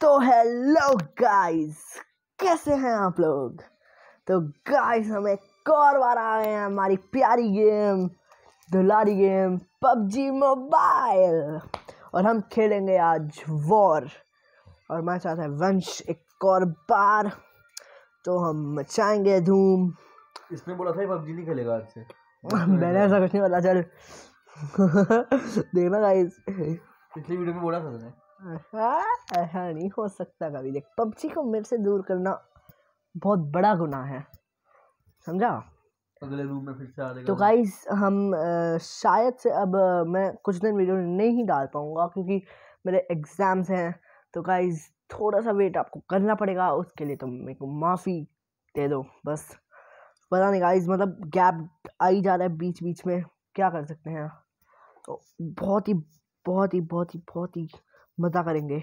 तो hello guys कैसे हैं आप लोग? तो गाइस हम एक और बार आ गए हैं हमारी प्यारी गेम दुलारी गेम पबजी मोबाइल और हम खेलेंगे आज वॉर और हमारे साथ है वंश एक और बार तो हम मचाएँगे धूम। इसने बोला था पबजी नहीं खेलेगा आज से। मैंने ऐसा कुछ नहीं बोला चल। देखना गाइस पिछली वीडियो में बोला था हाँ, ऐसा नहीं हो सकता कभी। देख पबजी को मेरे से दूर करना बहुत बड़ा गुना है। समझा? अगले रूम में फिर से आ जाएगा तो गाइस हम अ, शायद से अब अ, मैं कुछ दिन वीडियो नहीं डाल पाऊँगा क्योंकि मेरे एग्ज़ाम्स हैं। तो गाइस थोड़ा सा वेट आपको करना पड़ेगा उसके लिए तो मेरे को माफ़ी दे दो बस। पता नहीं गाइस मतलब गैप आ ही जा रहा है बीच बीच में क्या कर सकते हैं? तो बहुत ही बहुत ही बहुत ही बहुत ही मज़ा करेंगे।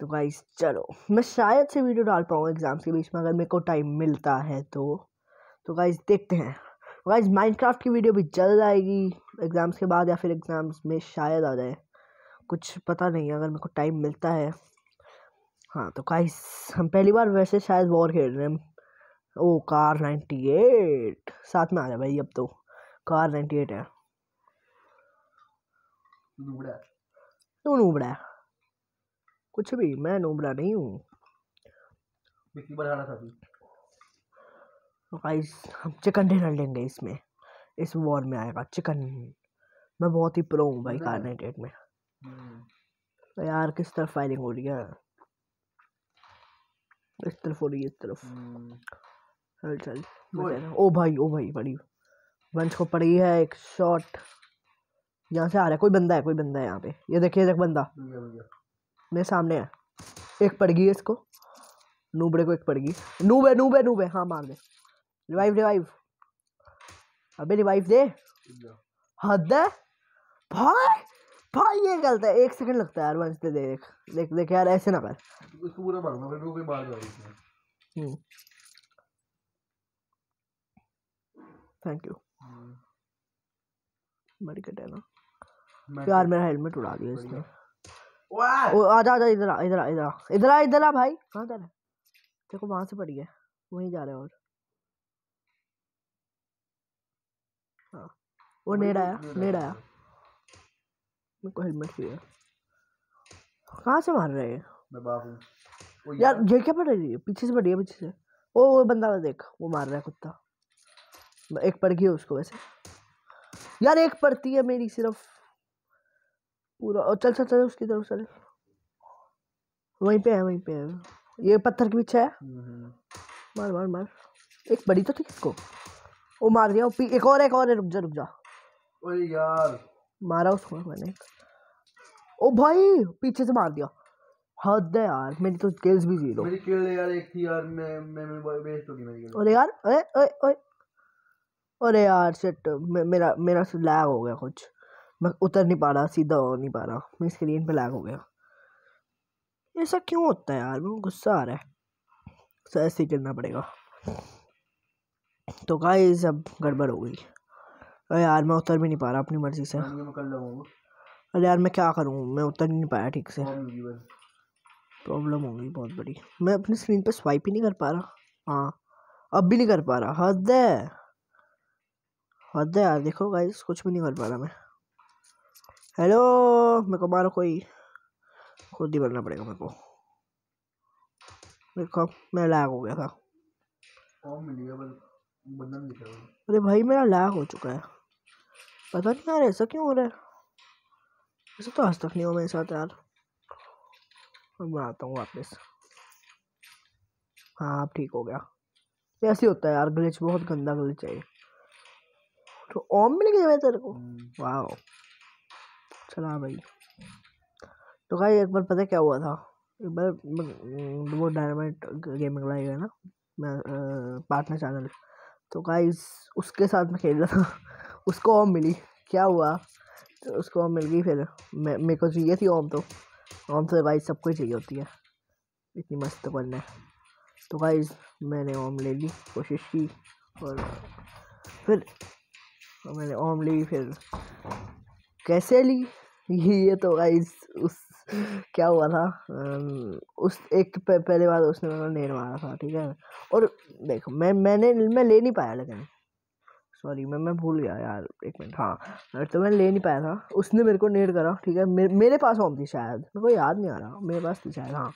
तो गाइस चलो, मैं शायद से वीडियो डाल पाऊँ एग्ज़ाम्स के बीच में, अगर मेरे को टाइम मिलता है तो। तो गाइस देखते हैं। गाइस माइनक्राफ्ट की वीडियो भी जल्द आएगी एग्ज़ाम्स के बाद या फिर एग्ज़ाम्स में शायद आ जाए। कुछ पता नहीं, अगर मेरे को टाइम मिलता है। हाँ तो गाइस हम पहली बार वैसे शायद वॉर खेल रहे हैं। ओ कार नाइन्टी एट साथ में आ जाए भाई अब तो। कार नाइन्टी एट है। तू नूबड़ा है कुछ भी मैं नूबड़ा नहीं हूँ। गाइस हम चिकन डिनर लेंगे इसमें। इस वॉर में आएगा चिकन मैं बहुत ही प्रो हूँ भाई कार नाइन्टी एट में। हम्म, तो यार किस तरफ़ फायरिंग हो रही है? इस तरफ़ हो रही है इस तरफ़। हम्म, चल चल ओ भाई ओ भाई बड़ी वंश को पड़ी है एक शॉट यहाँ से आ रहा है कोई बंदा है कोई बंदा है यहाँ पे। ये देखिए देख बंदा। मेरे सामने है। एक पड़ गई है इसको। नूबड़े को एक पड़ गई। नूब है नूब है नूब। है हाँ मार दे। Revive revive. अबे रिवाइव दे। हद है। भाई भाई ये गलत है। एक सेकंड लगता है यार वंश दे देख। देख देख यार ऐसे ना कर। उसको पूरा मारूँगा फिर कोई मार इसमें। हम्म। थैंक यू हम्म, बड़ी है ना। यार मेरा हेलमेट उड़ा दिया इसने। वाह ओ आजा आजा इधर आ इधर आ इधर आ इधर आ इधर आ भाई। कहाँ जा रहा है? देखो वहाँ से पड़ी है। वहीं जा रहे हैं और। हाँ। वो नेड़ आया नेड़ आया। मेरे को हेलमेट चाहिए। कहाँ से मार रहे हैं मैं बाप हूँ। यार ये क्या पड़ रही है? पीछे से पड़ी है पीछे से। ओ वो बंदा देख वो मार रहा है कुत्ता। एक पड़ गई उसको वैसे। यार एक पड़ती है मेरी सिर्फ़। पूरा और चल चल चल उसकी तरफ़ चल। वहीं पे है वहीं पे है। ये पत्थर के पीछे है। हम्म, मार मार मार। एक बड़ी तो थी इसको वो मार दिया एक और एक और है, रुक जा रुक जा। ओए यार। मारा उसको मैंने। ओ भाई पीछे से मार दिया। हद है यार मेरी तो स्किल्स भी ज़ीरो मेरी किल यार एक थी यार मैं मैं मैं वेस्ट हो गई मेरी kill। अरे यार अरे अरे अरे। अरे यार शिट मेरा मेरा से लैग हो गया कुछ। मैं उतर नहीं पा रहा सीधा हो नहीं पा रहा। मेरी स्क्रीन पे लैग हो गया। ऐसा क्यों होता है यार? मेरे को गुस्सा आ रहा है। तो ऐसे ही करना पड़ेगा। तो गाइस अब गड़बड़ हो गई। अरे यार मैं उतर भी नहीं पा रहा अपनी मर्ज़ी से। हाँ, मैं अरे यार मैं क्या करूँ? मैं उतर ही नहीं पाया ठीक से। प्रॉब्लम हो गई बहुत बड़ी। मैं अपनी स्क्रीन पे स्वाइप ही नहीं कर पा रहा। हाँ अब भी नहीं कर पा रहा। हद है। हद है यार देखो गाइस कुछ भी नहीं कर पा रहा मैं। हेलो मेरे को मारो कोई। खुद ही बनना पड़ेगा मेरे को। देखो मेरा लैग हो गया था। है अरे भाई मेरा लैग हो चुका है। पता नहीं यार ऐसा क्यों हो रहा है? ऐसा तो आज तक नहीं हुआ मेरे साथ यार। मैं आता हूँ वापस। हाँ ठीक हो गया। ऐसे होता है यार ग्लिच बहुत गंदा ग्लिच है तो ओम मिल गया तेरे को। हम्म, वाह चला भाई। तो भाई एक बार पता क्या हुआ था? एक बार वो डायनामाइट गेमिंग लाइव है ना, मैं पार्टनर चैनल तो गाइस, उसके साथ में खेल रहा था। उसको ओम मिली। क्या हुआ? तो उसको ओम मिल गई, फिर मैं, मेरे को चाहिए थी ओम तो ओम तो गाइस सबको चाहिए होती है। इतनी मस्त बन है। तो गाइस, मैंने ओम ले ली, कोशिश की, और फिर मैंने ओम ली, फिर कैसे ली? ये तो गाइस उस क्या हुआ था? उस एक पहले बार उसने मेरे नेट मारा था ठीक है? और देखो मैं मैंने मैं ले नहीं पाया लेकिन सॉरी मैं मैं भूल गया यार एक मिनट हाँ तो मैं ले नहीं पाया था। उसने मेरे को नेट करा ठीक है? मेरे, मेरे पास होम थी शायद मेरे को याद नहीं आ रहा मेरे पास थी शायद हाँ।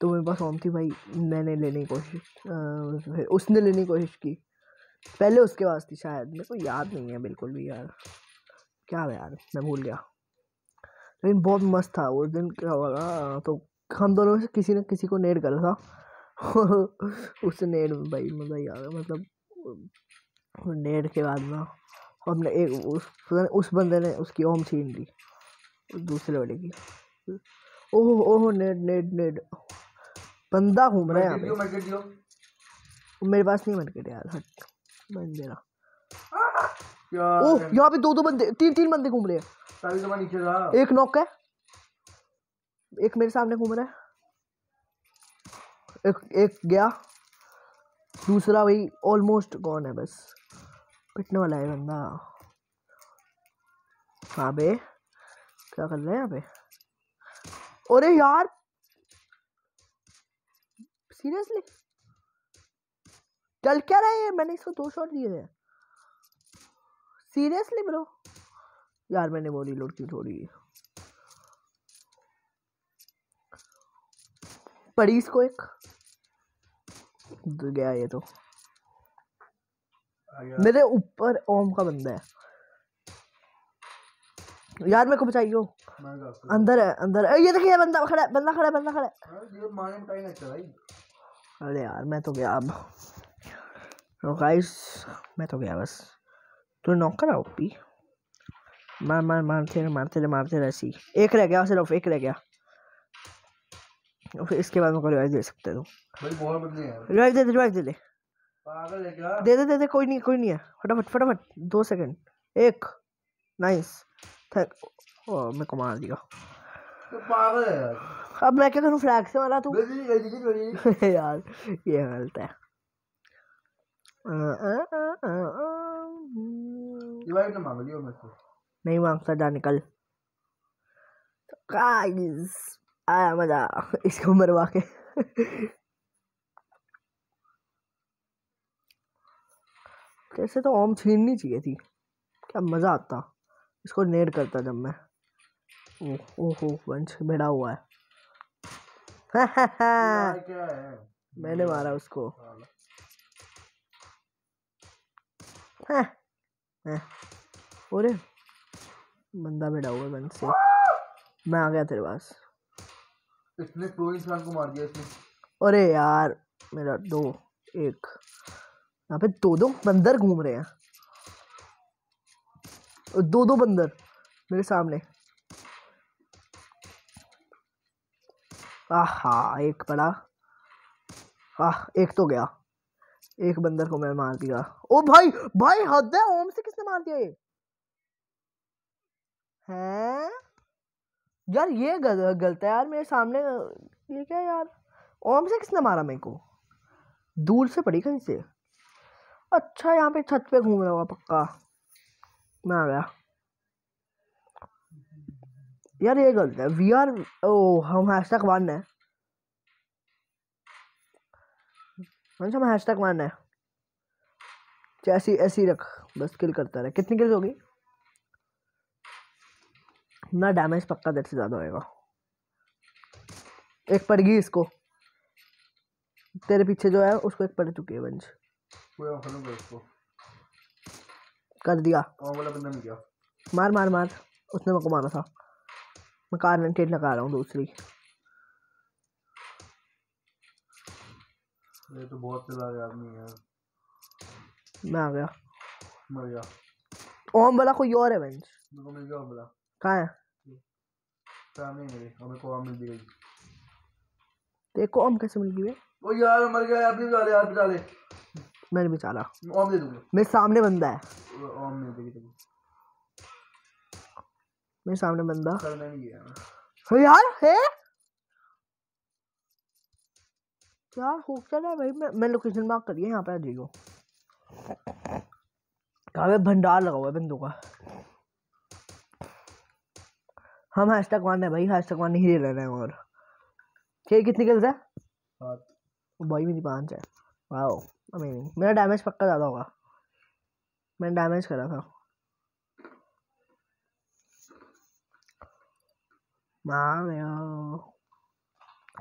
तो मेरे पास होम थी भाई मैंने लेने की कोशिश उसने लेने की कोशिश की। पहले उसके पास थी शायद मेरे को याद नहीं है बिल्कुल भी यार। क्या है यार? मैं भूल गया। लेकिन बहुत मस्त था उस दिन क्या हुआ था, तो हम दोनों में से किसी ने किसी को नेट करा था। उससे नेट में भाई मज़ा ही आ गया मतलब नेट के बाद ना हमने एक उस उस बंदे ने उसकी ओम छीन ली दूसरे वाले की। Oh oh net net net. बंदा घूम रहा है यहाँ पे। मेरे पास नहीं मटकेट यार हट। मैं दे रहा। क्या ओह यहाँ पे दो दो बंदे तीन तीन बंदे घूम रहे हैं। तो एक नॉक है। एक मेरे सामने घूम रहा है। एक एक गया। दूसरा वही ऑलमोस्ट गॉन है बस। पिटने वाला है बंदा। हाँ बे क्या कर रहे हैं यहाँ पे? अरे यार! सीरियसली चल क्या रहा है? मैंने इसको दो शॉट दिए थे। सीरियसली ब्रो यार मैंने वो रिलोड क्यों छोड़ी? पड़ी इसको एक? द- गया ये तो। मेरे ऊपर ओम का बंदा है। यार मेरे को बचाइयो। अंदर है अंदर है। ये देखिए ये बंदा खड़ा है बंदा खड़ा है बंदा खड़ा है। है अरे यार मैं तो गया अब। तो गाइस मैं तो गया बस। तू नॉक करा ओपी मार मार मारते रहे मारते रहे मारते रहे ऐसी एक रह गया सिर्फ़ एक रह गया। फिर इसके बाद मेरे को रिवाइव दे सकते हो। रिवाइव दे दे रिवाइव दे दे। दे दे दे दे कोई नहीं कोई नहीं है। फटाफट फटाफट दो सेकंड एक। नाइस थैंक ओ मेरे को मार दिया। तो पागल है यार। अब मैं क्या करूँ? फ्लैग से वाला तू? यार ये गलत है। ये भाई ने मांग लिया मेरे को नहीं माँगता जा निकल गाइस आया मज़ा इसको मरवा के कैसे तो ओम छीननी चाहिए थी क्या मज़ा आता इसको नेड करता जब मैं ओह ओहो वंश भिड़ा हुआ है है मैंने मारा उसको साला। हैं, हैं। अरे बंदा भिड़ा हुआ है वंश से। मैं आ गया तेरे पास। इसने प्रो इंसान को मार दिया इसने। अरे यार मेरा दो एक। यहाँ पे दो दो बंदर घूम रहे हैं। दो दो बंदर मेरे सामने। आहा एक पड़ा। आह एक तो गया। एक बंदर को मैं मार दिया। ओ भाई भाई हद है ओम से किसने मार दिया ये? हैं? यार ये गल, गलत है यार मेरे सामने ये क्या यार? ओम से किसने मारा मेरे को? दूर से पड़ी कहीं से? अच्छा यहाँ पे छत पे घूम रहा होगा पक्का। मैं आ गया। यार ये गलत है। वी आर ओ हम हैश टैग वन है। अच्छा हम हैश टैग वन है। ऐसी ऐसी रख बस किल करता रहे। कितनी किल्स होगी? ना डैमेज पक्का देर से ज़्यादा होएगा। एक पड़ गई इसको। तेरे पीछे जो है उसको एक पड़ चुकी है वंश कर दिया। मार मार मार। उसने मेरे को मारा था। मैं कार टेट लगा रहा हूँ दूसरी। ये तो बहुत चला गया आदमी यार मैं आ गया। मर गया। ओम वाला कोई और है वंश मेरे को मिल गया वो बोला कहाँ है? सामने ही मेरे और मेरे को और मिल गई। देखो ओम कैसे मिल गई है ओ यार मर गया यार बचा ले यार बचा ले मैंने बेचारा ओम दे दूँगा। मेरे सामने बंदा है। ओम मिल गई तेरी मेरे सामने बंदा। करना नहीं गया यार है? क्या हो रहा है भाई मैं मैं लोकेशन मार्क करिए यहाँ पे आ जाइयो यहाँ पे भंडार लगा हुआ है बंदों का। हम हैश टैग वन है भाई हैश टैग वन ही ले रहे हैं और। खेल कितनी किल्स है? भाई मेरी पाँच है। वाओ अमेजिंग मेरा डैमेज पक्का ज़्यादा होगा। मैंने डैमेज करा था। मार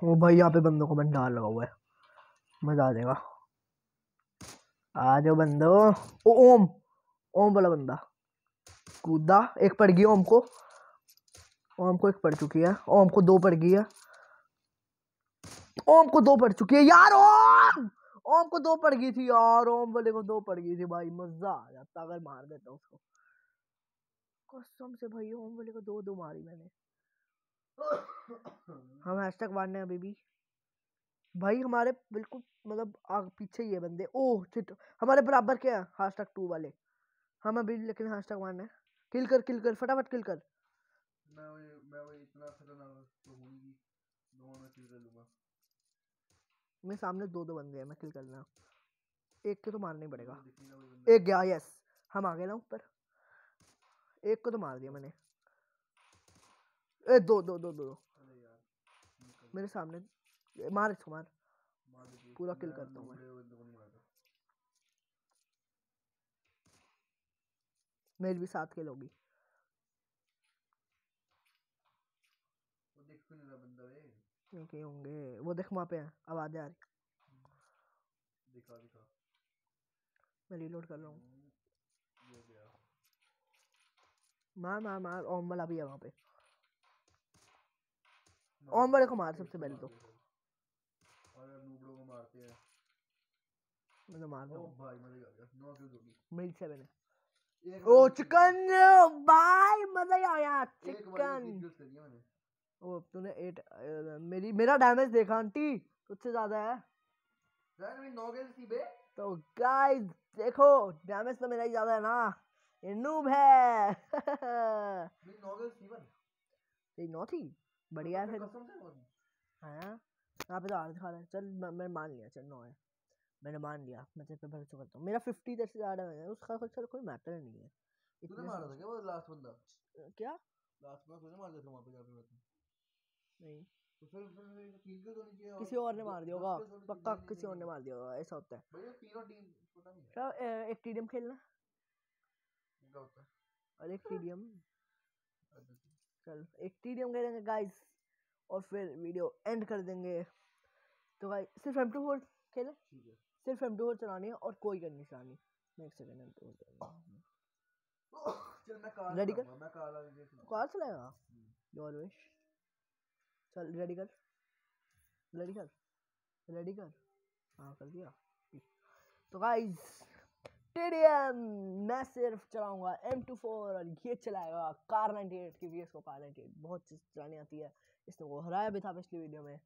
ओ भाई यहाँ पे बंदों को भंडार लगा हुआ है। मज़ा आ जाएगा। आ जाओ बंदो। ओ, ओम। ओम वाला बंदा। कूदा। एक पड़ गई ओम को। ओम को एक पड़ चुकी है। ओम को दो पड़ गई है। ओम को दो पड़ चुकी है। यार, ओम! ओम को दो पड़ गई थी यार। ओम वाले को दो पड़ गई थी भाई। मज़ा आ जाता अगर मार देता उसको। कसम से भाई, ओम वाले को दो दो मारी मैंने। हम हैशटैग है अभी भी। भाई हमारे बिल्कुल मतलब आग पीछे ही है बंदे। ओह चिट हमारे बराबर क्या है? हैशटैग टू वाले। हम अभी लेकिन हैशटैग वन है। किल कर किल कर फटाफट किल कर। मैं वही मैं वही इतना खतरनाक तो होंगी दोनों में किल कर लूँगा। मेरे सामने दो दो बंदे हैं मैं किल करना एक को तो मारना ही पड़ेगा। एक गया यस हम आ गए ना ऊपर। एक को तो मार दिया मैंने। ए दो दो दो दो, दो। मेरे सामने मार इसको मार। पूरा kill करता हूँ मैं। मेरी भी सात किल होगी क्योंकि होंगे। वो देख वहाँ पे है आवाज़ आ रही। दिखा दिखा। मैं रीलोड कर रहा हूँ। हम्म, मार मार मार। ओम वाला भी है वहाँ पे। ओम वाले को मार सबसे पहले तो। नूबड़ों को मारते हैं। मैं तो मार ओ भाई मज़ा आ गया। नौ किल्स होगी। मेरी सेवन है एक ओ चिकन! भाई मज़ा ही एक वाले चिकन! ओ तूने एट मेरी मेरा डैमेज देखा आंटी। तुझसे ज़्यादा है। यार मेरी नौ किल्स थी बे। तो गाइस देखो डैमेज तो मेरा ही ज़्यादा है ना। ये नूब है। नौ किल्स थी बन। ये नौ थी? बढ़िया है नौ थी। हाँ। यहाँ पे तो आठ दिखा रहा है। चल मैं, मान लिया चल नौ है। मैंने मान लिया मैं तेरे पे भरोसा करता हूँ। मेरा फिफ्टी से ज़्यादा है उसका कुछ चल कोई मैटर नहीं है। तूने इतने मारा था क्या वो लास्ट बंदा? क्या? लास्ट में तूने मार दिया था वहाँ पे मैं था नहीं। तो फिर फिर किल्स होनी चाहिए किसी और ने मार दिया होगा। पक्का किसी और ने मार दिया होगा ऐसा होता है। भैया तीनों टीम पता नहीं है। एक टीडीएम खेलना? क्या होता है। और एक टीडीएम अच्छा, चल एक टीडीएम खेलेंगे गाइस और फिर वीडियो एंड कर देंगे। तो गाइस सिर्फ़ एम टू फोर खेले। सिर्फ़ एम टू फोर चलानी है और कोई गन नहीं चलानी। एक सेकंड एम टू फोर चल मैं कार Ready कर? मैं कार। कार चलाएगा? हम्म। योर विश चल रेडी कर? रेडी कर? रेडी कर? हाँ कर दिया। तो गाइस टीडीएम मैं सिर्फ़ चलाऊँगा एम टू फोर और ये चलाएगा। कार 98 की वी को कार 98 बहुत चीज़ चलानी आती है। इसने वो हराया भी था पिछली वीडियो में।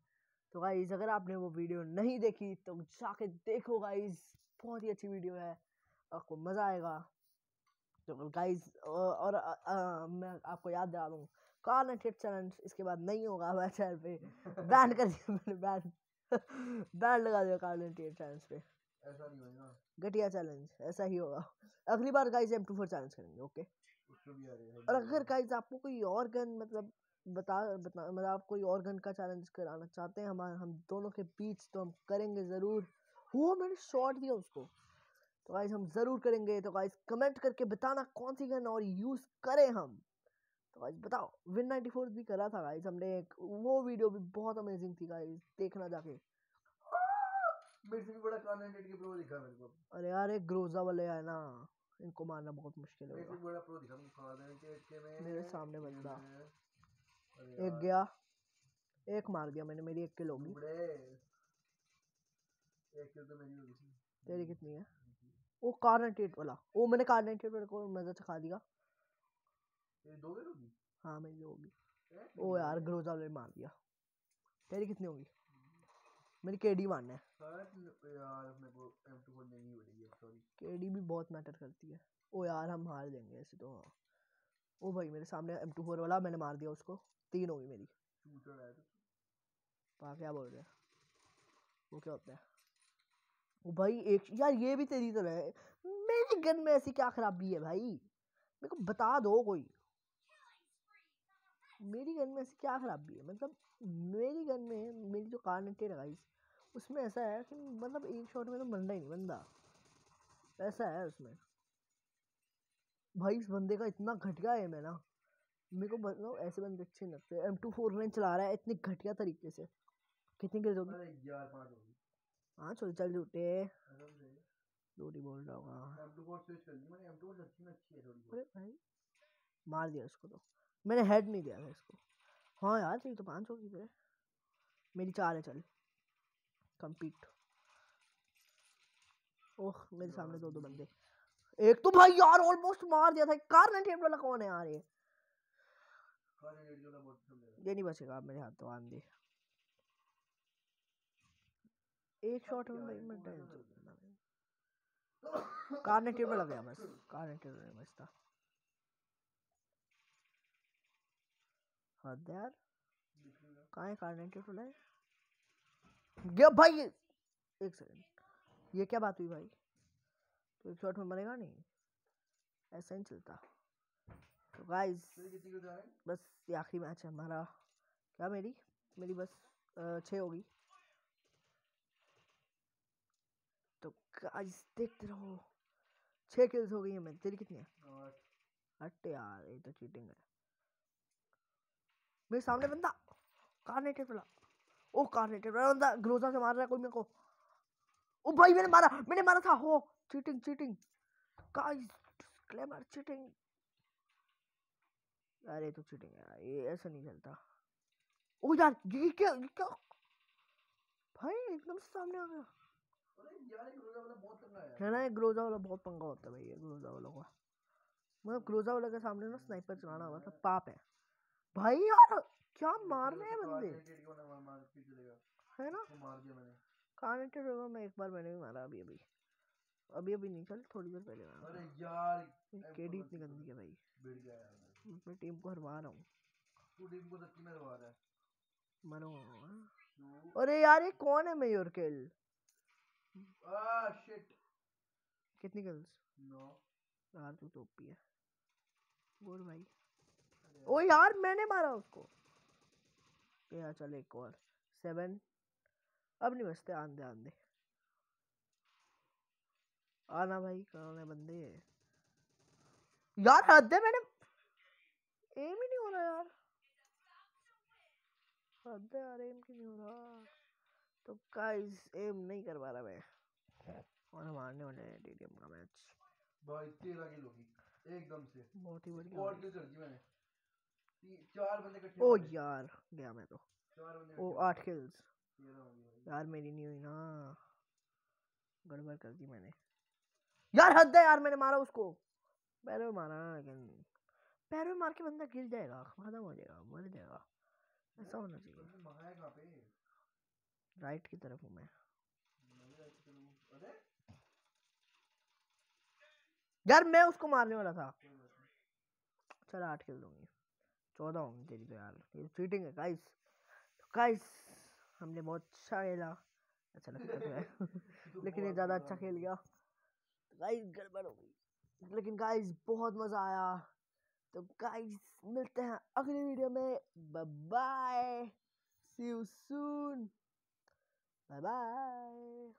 तो गाइस अगर आपने वो वीडियो नहीं देखी तो जाके देखो गाइस बहुत ही अच्छी वीडियो है। आपको मज़ा आएगा। तो गाइस और अ, अ, मैं आपको याद दिला दूँ कार नाइट चैलेंज इसके बाद नहीं होगा हमारे चैनल पे। बैन कर दिया मैंने बैन बैन लगा दिया कार नाइट चैलेंज पे। घटिया चैलेंज ऐसा ही होगा। अगली बार guys M two four challenge करेंगे ओके आ और अगर गाइस आपको कोई और गन मतलब बता बता मतलब आप कोई और गन का चैलेंज कराना चाहते हैं हमारे हम दोनों के बीच तो हम करेंगे ज़रूर। हुआ मैंने शॉट दिया उसको। तो गाइस हम ज़रूर करेंगे। तो गाइस कमेंट करके बताना कौन सी गन और यूज़ करें हम। तो गाइस बताओ। विन 94 भी करा था गाइस हमने एक वो वीडियो भी बहुत अमेजिंग थी गाइस देखना जाके। मेरे से भी बड़ा 98 के प्रो दिखा मेरे को। अरे यार एक ग्रोजा वाले है ना। इनको मारना बहुत मुश्किल मेरे से बड़ा प्रो दिखा मेरे को कार 98 के में। मेरे सामने बंदा। एक गया एक मार दिया मैंने मेरी एक किल होगी। टुकड़े एक किल तो तेरी कितनी है? वो कार 98 वाला। वो मैंने कार 98 वाले को मज़ा चखा दिया। दो होगी? हाँ मेरी दो होगी। ओ यार ग्रोजा वाले मार दिया। तेरी कितनी होगी? मेरी केडी मारना है। शायद यार मेरे को M24 लेनी पड़ेगी सॉरी केडी भी बहुत मैटर करती है। ओ यार हम हार देंगे ऐसे तो ओ भाई मेरे सामने एम टू फोर वाला मैंने मार दिया उसको। तीन होगी मेरी। शूटर तो। पा क्या बोल रहे हैं? वो क्या होता है? ओ भाई एक यार ये भी तेरी तरह है। मेरी गन में ऐसी क्या खराबी है भाई? मेरे को बता दो कोई। मेरी गन में ऐसी क्या खराबी है? मतलब मेरी गन में मेरी जो कार है गाइस उसमें ऐसा है कि मतलब एक शॉट में तो मरना ही नहीं बंदा। ऐसा है उसमें। भाई इस बंदे का इतना घटिया है मैं ना। मेरे को मतलब ऐसे बंदे अच्छे नहीं लगते। एम टू फोर नाइन चला रहा है इतनी घटिया तरीके से। कितनी किल्स होगी? हाँ चल चल झूठे। झूठी बोल रहा होगा M24 स्विच कर ली। मैंने M24 में है भाई मार दिया उसको तो। मैंने हेड नहीं दिया था इसको। हाँ यार तेरी तो पाँच होगी तेरे मेरी चार है चल। कंपीट ओह मेरे सामने दो दो बंदे। एक तो भाई यार ऑलमोस्ट मार दिया था। कार ना टेप वाला कौन है यार ये? ये नहीं बचेगा मेरे हाथ तो आंधी। एक शॉट में भाई मैं डर कार ने टेप लग गया बस। कार ने टेप नहीं बचता हद है यार। है कहाँ है कार्नेटिव फ्लाई गया भाई एक सेकंड ये क्या बात हुई भाई? तो शॉट में मरेगा नहीं। ऐसा नहीं चलता। तो गाइस बस ये आखिरी मैच है हमारा। क्या मेरी? मेरी बस छः होगी। तो गाइस देखते रहो। छः किल्स हो गई है मेरी। तेरी कितनी है? हट यार ये तो चीटिंग है। मेरे सामने बंदा। कार्नेटेड वाला। ओ कार्नेटेड वाला। बंदा ग्रोजा से मार रहा है कोई मेरे को। ओ भाई मैंने मारा मैंने मारा था। हो चीटिंग चीटिंग गाइस क्लेमर चीटिंग यार ये तो चीटिंग है यार, ये ऐसा नहीं चलता। ओ यार ये क्या ये क्या? भाई एकदम से सामने आ गया। है ना ये ग्रोजा वाला बहुत पंगा होता है भाई ये ग्रोजा वाला का मतलब ग्रोजा वाला के सामने ना स्नाइपर चलाना मतलब पाप है। भाई यार क्या मार रहे हैं बंदे? है ना? मैंने। मैं एक बार मैंने भी मारा अभी अभी। अभी अभी नहीं चल थोड़ी देर पहले अरे यार केडी इतनी गंदी है भाई। बिड़ गया यार मैं। टीम को हरवा रहा हूँ। तू टीम को सच्ची में रवा रहा है। मरूँगा अरे यार ये कौन है मेयोर किल? आ शिट कितनी किल्स नो। यार तू तो ओपी है। बोल भाई। ओ यार मैंने मारा उसको। यार चल एक और। सेवन अब नहीं बचते आंधे आंधे। आना भाई कौन है। बंदे यार हद है मैंने एम ही नहीं हो रहा यार। हद है यार एम क्यों नहीं हो रहा? तो गाइस एम नहीं कर पा रहा मैं। और हम हारने वाले हैं टीडीएम का मैच भाई तेरह किल होगी एकदम से। बहुत ही और बढ़िया किल कर दी मैंने चार बंदे इकट्ठे ओ यार गया मैं तो। चार बंदे ओ आठ किल्स यार मेरी नहीं हुई ना। गड़बड़ कर दी मैंने। यार हद है यार मैंने मारा उसको। पैरों में मारा लेकिन पैरों में मार के बंदा गिर जाएगा खत्म हो जाएगा मर जाएगा। ऐसा होना चाहिए। राइट की तरफ़ हूँ मैं। यार मैं उसको मारने वाला था। चल आठ किल दूँगी। चौदह होंगी तेरी तो यार। ये चीटिंग है गाइस गाइस हमने बहुत अच्छा खेला। अच्छा लगता तो है। लेकिन ये ज़्यादा अच्छा खेल गया। गाइस गड़बड़ हो गई। लेकिन गाइस बहुत मज़ा आया। तो गाइस मिलते हैं अगली वीडियो में। Bye see you soon bye bye